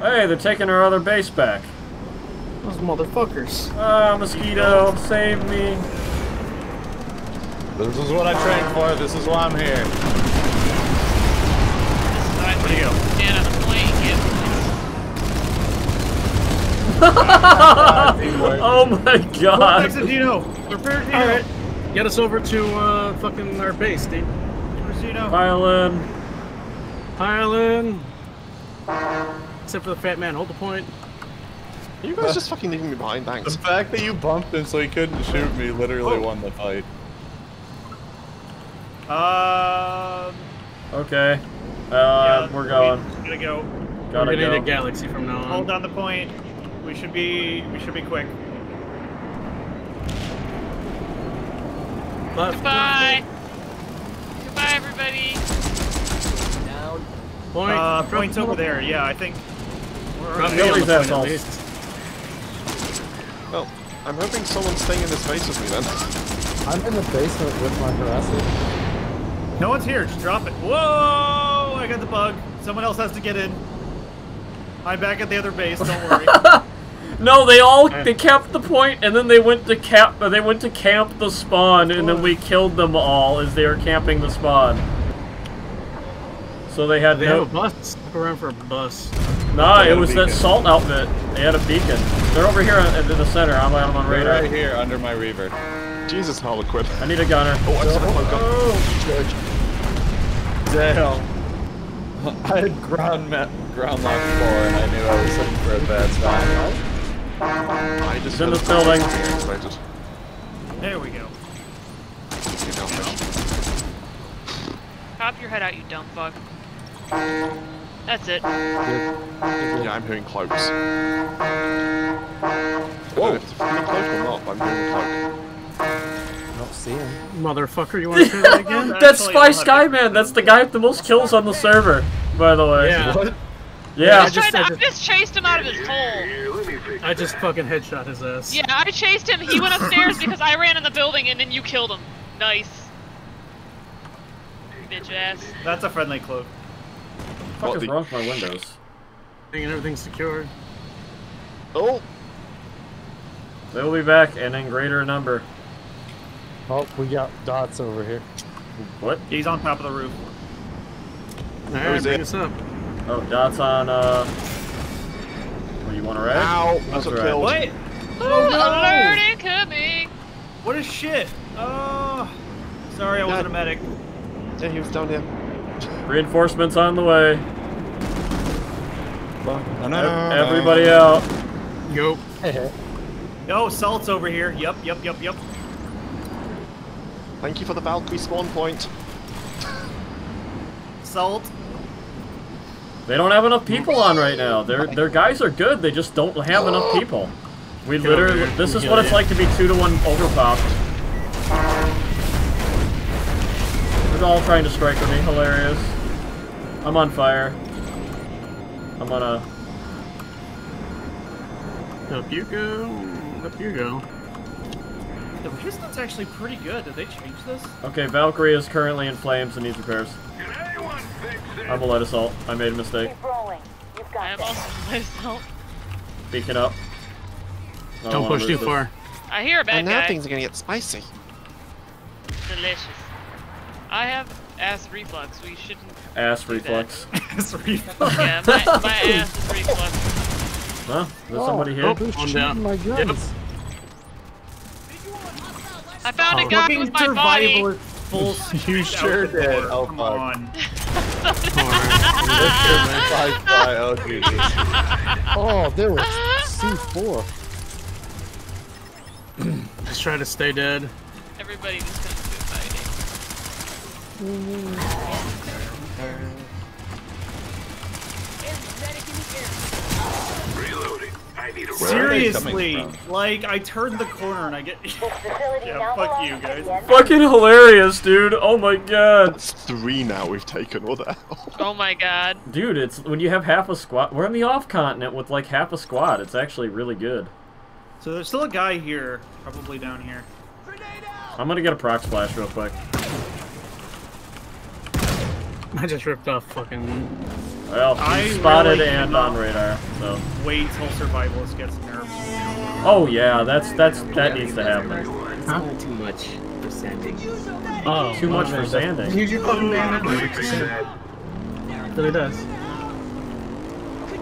Hey, they're taking our other base back. Those motherfuckers. Ah, mosquito, save me. This is what I trained for. This is why I'm here. Where'd you go? Stand on the point. Get Oh my god. Exit Dino. Prepare Dino. All right, get us over to uh, fucking our base, dude. Where's Dino? Pile in. Pile in. Except for the fat man, hold the point. You guys just fucking leaving me behind, thanks. The fact that you bumped him so he couldn't shoot me literally Oh. won the fight. Um. Okay. Uh, yeah, we're going. we Gotta go. Gotta We're gonna need a galaxy from now on. Hold on the point. We should be. We should be quick. Left. Goodbye. Goodbye, everybody. Point. Uh, point's over there. Yeah, I think. We're Drop on me on these the point, at least. Well, I'm hoping someone's staying in this base with me then. I'm in the basement with my harasser. No one's here. Just drop it. Whoa! I got the bug. Someone else has to get in. I'm back at the other base. Don't worry. No, they all they capped the point, and then they went to cap. uh, They went to camp the spawn, and then we killed them all as they were camping the spawn. So they had They no. have a bus. Look around for a bus. Nah, it was that salt outfit. They had a beacon. They're over here in in the center. I'm, I'm on Right, radar. right here under my reaver. Jesus, Harlequin. I need a gunner. Oh, I said cloak up. Oh, oh Damn. I had ground ma- ground lock four and I knew I was looking for a bad spot. I just in this felt building. excited. there we go. Get down, fish. Pop your head out, you dumb fuck. That's it. Yeah, I'm hearing cloaks. Whoa! If it's a cloak or not, but I'm hearing a cloak. I don't see him. Motherfucker, you want to say that again? That's Actually, Spy I'll have to- Skyman. That's the guy with the most kills on the server, by the way. Yeah. What? Yeah. I, I just- to, I I just- just chased him out of his hole. I just fucking headshot his ass. Yeah, I chased him. He went upstairs because I ran in the building and then you killed him. Nice. Bitch ass. That's a friendly cloak. What What is the- wrong with my windows? And everything's secured. Oh! They will be back and in greater number. Oh, we got dots over here. What? He's on top of the roof. Alright, is bring it? us up. Oh, dots on, uh... What, you want a red? Ow! That's That's what right. killed. What? Oh, no! Alert incoming! What is shit? Oh. Sorry, I wasn't a medic. Yeah, he was down here. Reinforcements on the way. Oh, no. Ev- Everybody uh, out. Go. Oh, salt's over here. Yep, yep, yep, yep. Thank you for the Valkyrie spawn point. Salt. They don't have enough people on right now. Their their guys are good. They just don't have enough people. We Get literally. here. This is Heal what it's you. like to be two to one overpopped. They're all trying to strike at me. Hilarious. I'm on fire. I'm on a. Up you go. Up you go. The resistance actually pretty good. Did they change this? Okay, Valkyrie is currently in flames and needs repairs. I'm a light assault. I made a mistake. Keep rolling. You've I got am this. also myself. Beacon up. Don't wanna push too this. far. I hear a bad and now guy. things are gonna get spicy. Delicious. I have ass reflux. We shouldn't. Ass do that. reflex. Yeah, my, my ass is reflux. Huh? There's somebody here. Oh, Who's one down. my guns? I found a Oh. guy Fucking with my body. full You sure did. Oh, Come fuck. on. Oh. Oh, there was C4. Just try to stay dead. Everybody just comes to fighting. Where are they coming Seriously, like I turned the corner and I get. Yeah, fuck you, guys. Fucking hilarious, dude. Oh my god. That's three now we've taken. What the hell? Oh my god. Dude, it's when you have half a squad. We're on the off continent with like half a squad. It's actually really good. So there's still a guy here, probably down here. I'm gonna get a proc splash real quick. I just ripped off fucking Well, I spotted really and on radar. So. Wait till survivalist gets nerfed. Oh yeah, that's that's that needs to happen. It's not too much for sanding. Oh, Too much for sanding. Use your fucking man. really does.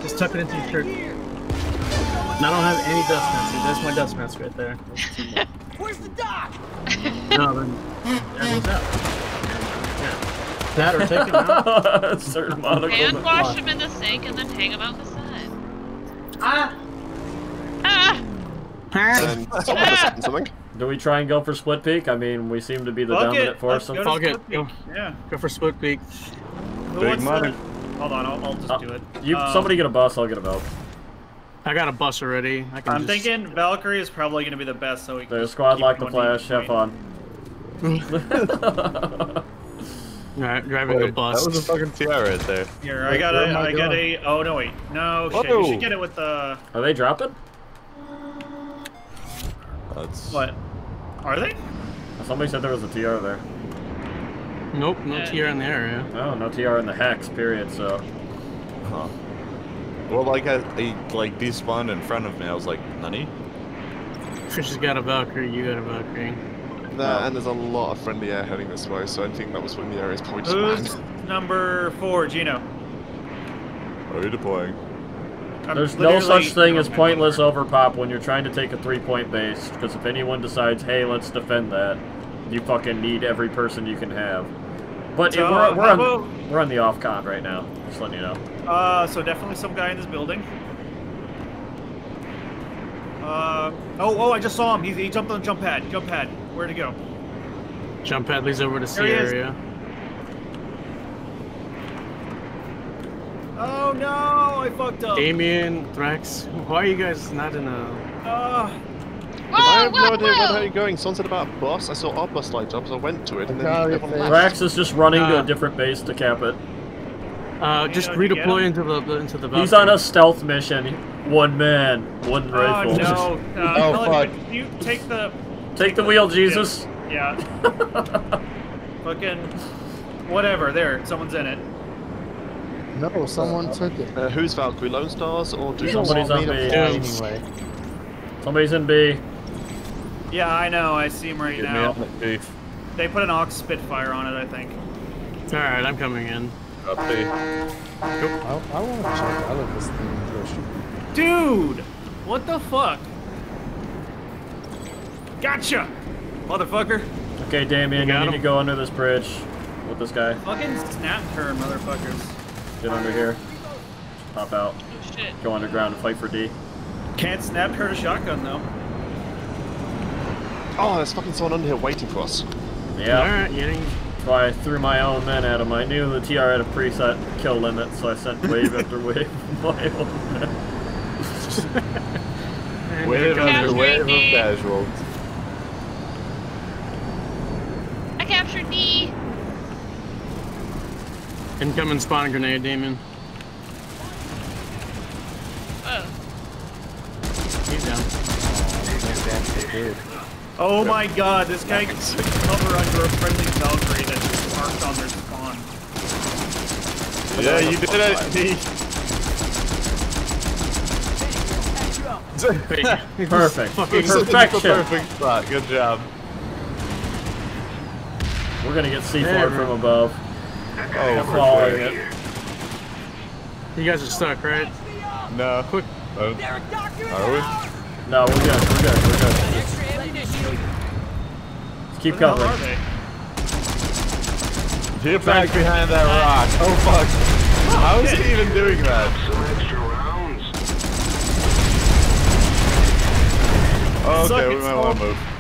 Just tuck it into your shirt. And I don't have any dust mask. See, That's my dust mask right there. Where's the dock? No, then that one's out. Yeah. That or take it out. a certain amount of Hand equipment. wash them in the sink and then hang them out the side. Ah! Ah! And someone has something. Do we try and go for split peak? I mean, we seem to be the Fuck dominant it. force. Let's go to it. split Go. Yeah. go for split peak. Who Big wants to- money. Hold on, I'll, I'll just Uh, do it. You Um, somebody get a bus, I'll get a belt. I got a bus already. I can I'm just... thinking Valkyrie is probably going to be the best, so we can. There's squad keep lock the going flash. deep Have fun. Alright, driving a bus. that was a fucking TR right there. Here, I got where a. am I I got a. Oh no, wait, no shit. You oh! should get it with the. Are they dropping? That's What? Are they? Somebody said there was a TR there. Nope, no Yeah. tier in the area. Oh, no TR in the hex. Period. So. Huh. Well, like I, he like despawned in front of me. I was like, "Nani?" Fish has got a Valkyrie, you got a Valkyrie. There, and there's a lot of friendly air heading this way, so I think that was when the area is probably just Who's number four, Gino? Are you deploying? I'm There's no such thing as pointless overpop when you're trying to take a three-point base. Because if anyone decides, hey, let's defend that, you fucking need every person you can have. But So, we're, we're, on, about- we're on the off con right now. Just letting you know. Uh, so definitely some guy in this building. Uh, oh, oh, I just saw him. He, he jumped on the jump pad. Jump pad. Where'd he go? Jump pad leads over to C There he is. area. Oh no, I fucked up. Damien, Thrax, why are you guys not in a... Uh, Whoa, I have whoa, no idea where the you're going. Someone said about a bus. I saw our bus light up, so I went to it, and then Look how everyone your left. Rax is just running to Uh, a different base to cap it. Uh, just did you redeploy into the into the Valkyrie. He's on a stealth mission. One man, one oh rifle. no. Uh, Oh, Helen, fuck. could You take the. Take the wheel, Jesus. Yeah. Fucking. Whatever. There. Someone's in it. No, someone took it. Uh, who's Valkyrie? Lone Stars or do You don't Somebody's want me on to me. fly anyway. Somebody's in B. Yeah, I know. I see him right Get now. on it. They put an Ox Spitfire on it, I think. Alright, I'm coming in. Up B. I, I want to check out of this thing and go shoot. Dude! What the fuck? Gotcha! Motherfucker. Okay, Damien, You you got need to go under this bridge with this guy. Fucking snap her, motherfuckers. Get under here. Pop out. Oh shit. Go underground and fight for D. Can't snap her to shotgun though. Oh, there's fucking someone under here waiting for us. Yeah. Alright, getting... That's why I threw my own men at him. I knew the TR had a preset kill limit, so I sent wave after wave of my own men. And Wave here after wave of me. casuals. I captured D. Incoming spawn grenade, Damien. Oh. He's down. Oh my god, this guy can cover under a friendly Valkyrie that just parked on their spawn. Yeah, you did it. Wait, he's Perfect. Fucking This is the Perfection. perfect spot. Good job. We're gonna get C4 There. from above. Oh, Following for it. You guys are stuck, right? No. Quick. Oh, Derek, Doc, you're we? No, we're good. We're good. We're good. Extra ammunition. Just keep Where covering. Get back behind that rock. Oh fuck. How is he even doing that? Oh, Suck okay, we might want to move.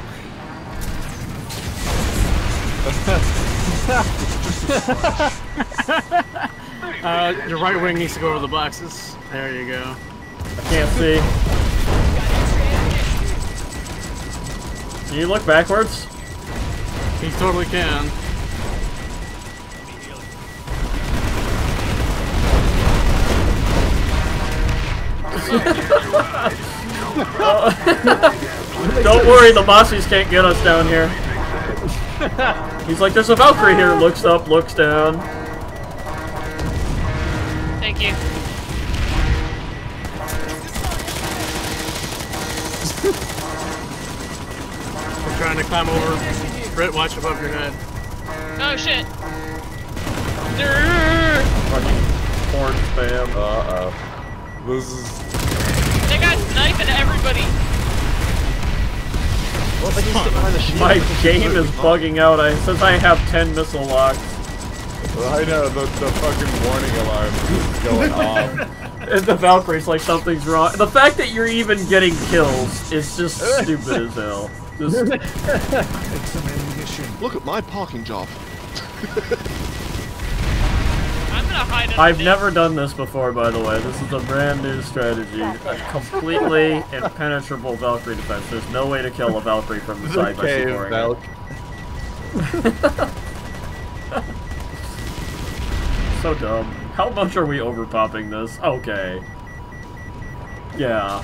Uh, your right wing needs to go over the boxes. There you go. I can't see. Can you look backwards? He totally can. Don't worry, the Mossies can't get us down here. He's like, there's a Valkyrie here. Looks up, looks down. Thank Thank you. I'm trying to climb over. Britt, watch above your head. Oh shit. Fucking porn spam. Uh oh. This is. They got sniping everybody. Well, they can sit behind the shield. My game is bugging out. I since I have 10 missile locks. I know the, the fucking warning alarm is going off. And the Valkyrie's like something's wrong. The fact that you're even getting kills is just stupid as hell. Just Look at my parking job. I've this. never done this before, by the way. This is a brand new strategy. A completely impenetrable Valkyrie defense. There's no way to kill a Valkyrie from the side by Cave C4ing Valk. it. So dumb. How much are we overpopping this? Okay. Yeah.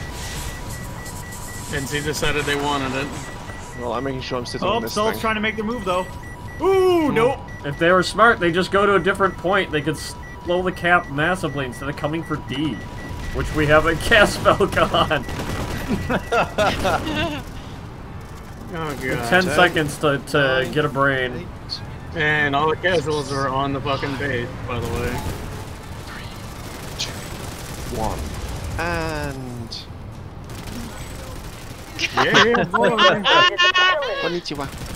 NC decided they wanted it. Well, I'm making sure I'm sitting Oh, on this Soul's thing. trying to make their move though. Ooh, hmm. nope. If they were smart, they just go to a different point. They could slow the cap massively instead of coming for D, which we have a cast Falcon. Oh god. Ten seconds to, to get a brain. And all the casuals are on the fucking base, by the way. One. And... Yeah, boy. Konnichiwa.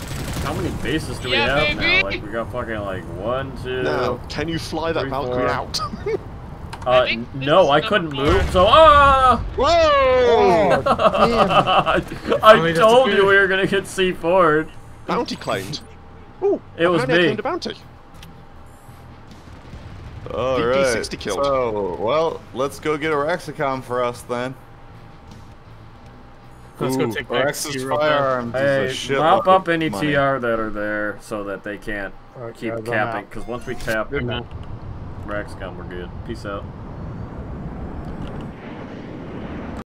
How many bases do we have baby. now? Like we got fucking like one, two. Now, can you fly that Three, Valkyrie four. out? Uh, I no, I couldn't four. move. So ah! Whoa! I told you we were gonna get C4'd. bounty claimed. Ooh, It was I me. claimed a bounty. All VP right. 60 killed. So, well, let's go get a Rexicom for us then. Let's go take back Rex's C real firearms Hey, is a shitload mop up any money. TR that are there so that they can't Alright, keep capping. Because once we tap Good man. Rexcom, we're good. Peace out.